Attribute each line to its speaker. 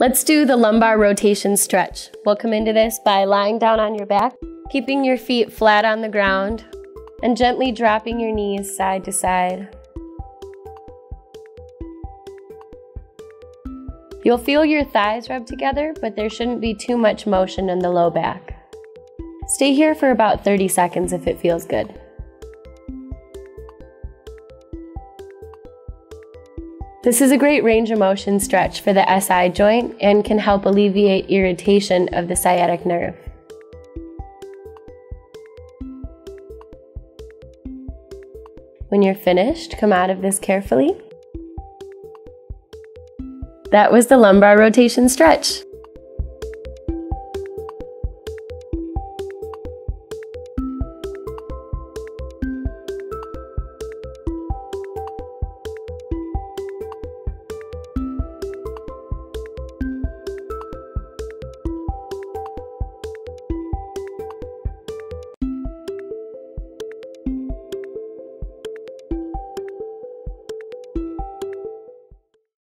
Speaker 1: Let's do the lumbar rotation stretch. We'll come into this by lying down on your back, keeping your feet flat on the ground, and gently dropping your knees side to side. You'll feel your thighs rub together, but there shouldn't be too much motion in the low back. Stay here for about 30 seconds if it feels good. This is a great range of motion stretch for the SI joint and can help alleviate irritation of the sciatic nerve. When you're finished, come out of this carefully. That was the lumbar rotation stretch.